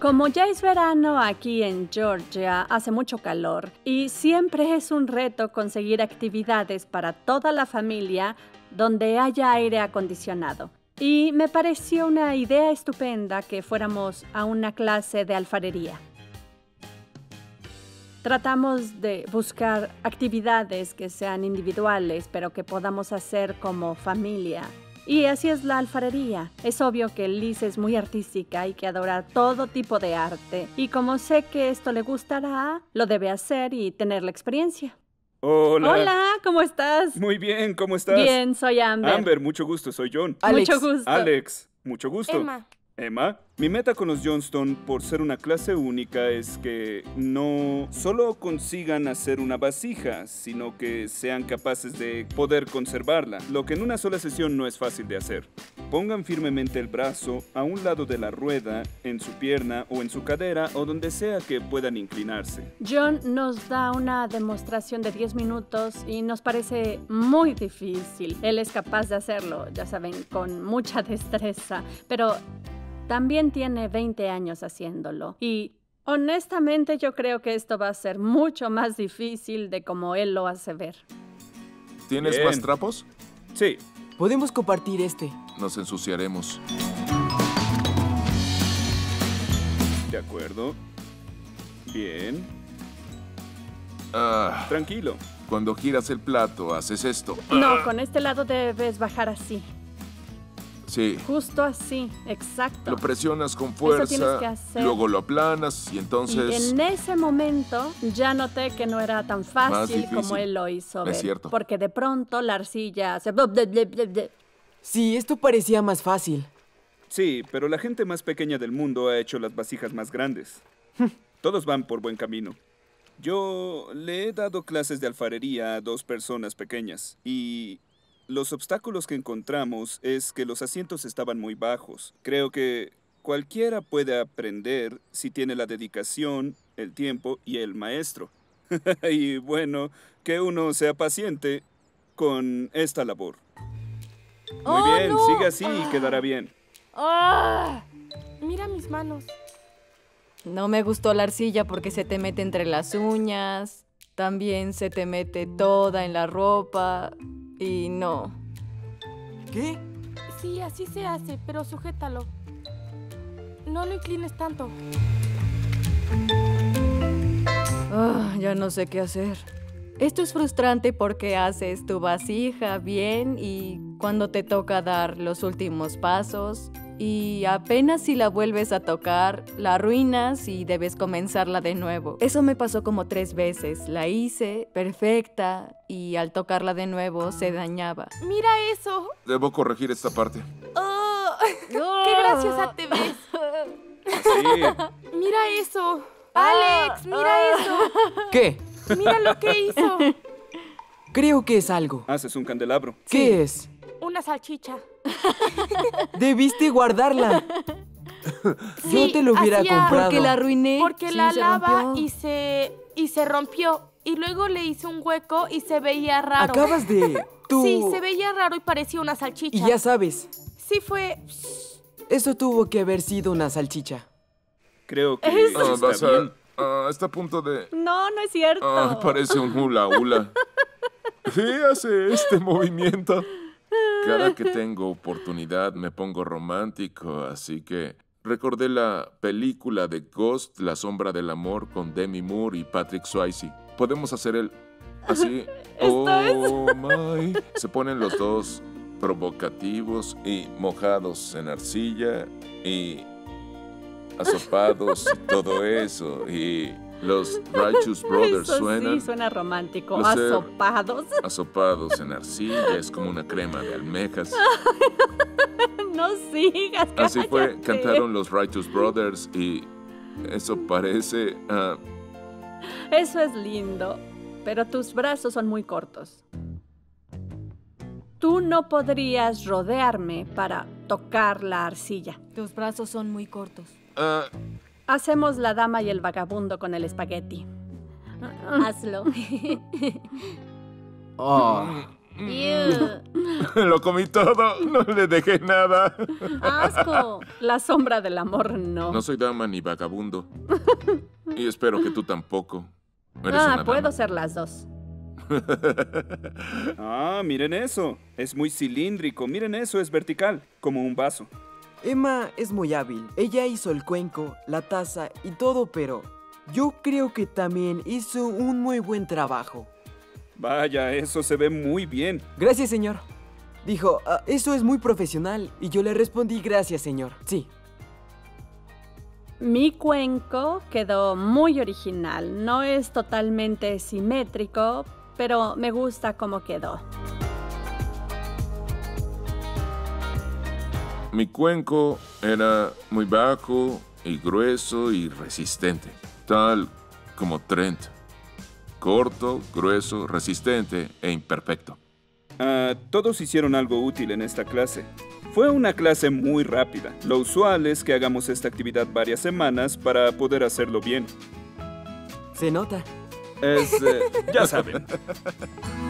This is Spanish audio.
Como ya es verano aquí en Georgia, hace mucho calor y siempre es un reto conseguir actividades para toda la familia donde haya aire acondicionado. Y me pareció una idea estupenda que fuéramos a una clase de alfarería. Tratamos de buscar actividades que sean individuales, pero que podamos hacer como familia. Y así es la alfarería. Es obvio que Liz es muy artística y que adora todo tipo de arte. Y como sé que esto le gustará, lo debe hacer y tener la experiencia. Hola. Hola, ¿cómo estás? Muy bien, ¿cómo estás? Bien, soy Amber. Amber, mucho gusto, soy John. Alex. Mucho gusto. Alex, mucho gusto. Emma. Emma, mi meta con los Johnston por ser una clase única es que no solo consigan hacer una vasija, sino que sean capaces de poder conservarla, lo que en una sola sesión no es fácil de hacer. Pongan firmemente el brazo a un lado de la rueda, en su pierna o en su cadera o donde sea que puedan inclinarse. John nos da una demostración de 10 minutos y nos parece muy difícil. Él es capaz de hacerlo, ya saben, con mucha destreza, pero también tiene 20 años haciéndolo. Y honestamente yo creo que esto va a ser mucho más difícil de como él lo hace ver. ¿Tienes Bien. más trapos? Sí, Podemos compartir este. Nos ensuciaremos. de acuerdo. Bien, Ah, tranquilo. cuando giras el plato, haces esto. No, con este lado debes bajar así, Sí. justo así, exacto. Lo presionas con tienes que fuerza, hacer. luego lo aplanas y Y entonces... en ese momento ya noté que no era tan fácil como él lo hizo ver. Es cierto. Porque de pronto la arcilla hace... Sí, esto parecía más fácil. Sí, pero la gente más pequeña del mundo ha hecho las vasijas más grandes. Todos van por buen camino. Yo le he dado clases de alfarería a dos personas pequeñas y los obstáculos que encontramos es que los asientos estaban muy bajos. Creo que cualquiera puede aprender si tiene la dedicación, el tiempo y el maestro. y bueno, que uno sea paciente con esta labor. Muy ¡Oh, bien, no! sigue así y quedará bien. ¡Ah! Mira mis manos. No me gustó la arcilla porque se te mete entre las uñas, también se te mete toda en la ropa y no. ¿Qué? Sí, así se hace, pero sujétalo. No lo inclines tanto. Ah, ya no sé qué hacer. Esto es frustrante porque haces tu vasija bien y cuando te toca dar los últimos pasos y apenas si la vuelves a tocar, la arruinas y debes comenzarla de nuevo. Eso me pasó como tres veces. La hice perfecta y al tocarla de nuevo se dañaba. Mira eso. Debo corregir esta parte. ¡Oh! ¡Qué graciosa te ves! Sí, Mira eso. Alex, mira eso. ¿Qué? Mira lo que hizo. Creo que es algo. haces un candelabro. ¿Qué es? Una salchicha. Debiste guardarla. Sí, Yo te lo hubiera hacía- comprado. Porque la arruiné. Porque Sí, la se lava rompió. y se y se rompió y luego le hice un hueco y se veía raro. Acabas de... Tú... Sí, se veía raro y parecía una salchicha. Y ya sabes, Sí fue. eso tuvo que haber sido una salchicha. Creo que Eso Ah, está vas a- bien. ah, está a punto de... No, no es cierto. Ah, parece un hula hula. Sí, hace este movimiento. Cada que tengo oportunidad me pongo romántico, así que recordé la película de Ghost, La sombra del amor, con Demi Moore y Patrick Swayze. Podemos hacer el así. oh my. Se ponen los dos provocativos y mojados en arcilla y asopados y todo eso y los Righteous Brothers Eso suenan sí suena romántico. Asopados. asopados en arcilla, es como una crema de almejas. no sigas. Así fue, cállate. cantaron los Righteous Brothers y eso parece... ah, Eso es lindo, pero tus brazos son muy cortos. Tú no podrías rodearme para tocar la arcilla. Tus brazos son muy cortos. ah, Hacemos la dama y el vagabundo con el espagueti. Hazlo. Oh, Lo comí todo, no le dejé nada. ¡Asco! La sombra del amor no. No soy dama ni vagabundo. Y espero que tú tampoco. Eres ah, una puedo dama. ser las dos. Ah, miren eso. Es muy cilíndrico. Miren eso, es vertical, como un vaso. Emma es muy hábil. Ella hizo el cuenco, la taza y todo, pero yo creo que también hizo un muy buen trabajo. Vaya, eso se ve muy bien. Gracias, señor. Dijo, "Ah, eso es muy profesional. Y yo le respondí, gracias, señor. Sí. Mi cuenco quedó muy original. No es totalmente simétrico, pero me gusta cómo quedó. Mi cuenco era muy bajo y grueso y resistente, tal como Trent. Corto, grueso, resistente e imperfecto. Ah, todos hicieron algo útil en esta clase. Fue una clase muy rápida. Lo usual es que hagamos esta actividad varias semanas para poder hacerlo bien. Se nota. Es, eh, ya saben.